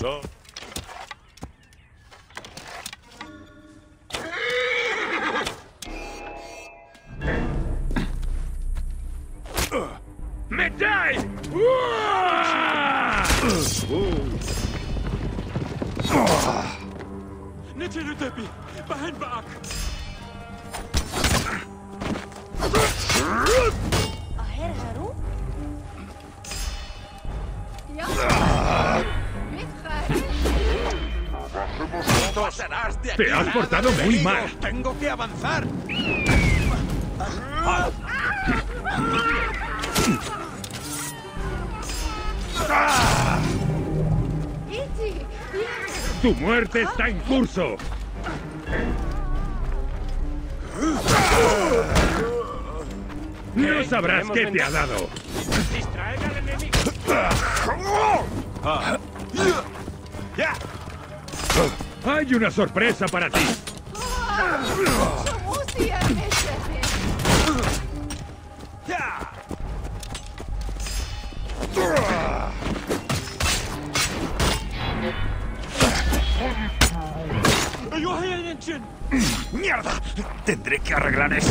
Ciao. Mais dai! Nitte Lüttepi, behind Back! Te has nada, portado muy mal. Tengo que avanzar. ¡Tu muerte está en curso! No sabrás qué te ha dado. Distraer al enemigo. Hay una sorpresa para ti. ¡Mierda! Tendré que arreglar eso.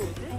luta.